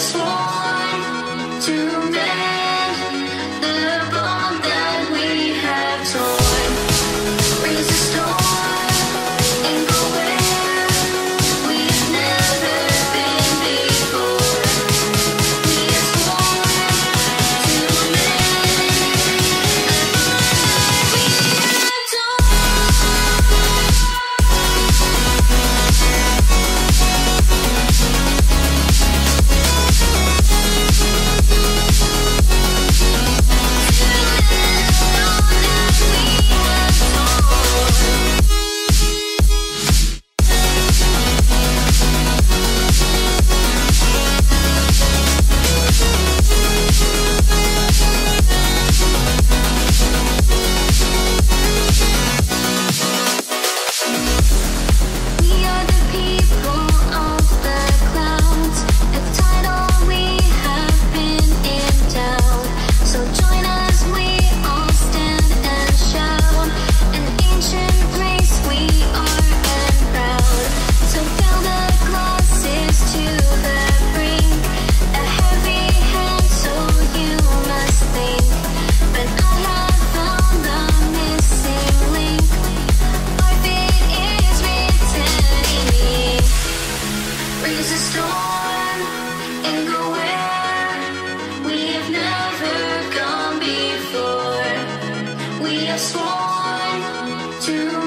have sworn to make just to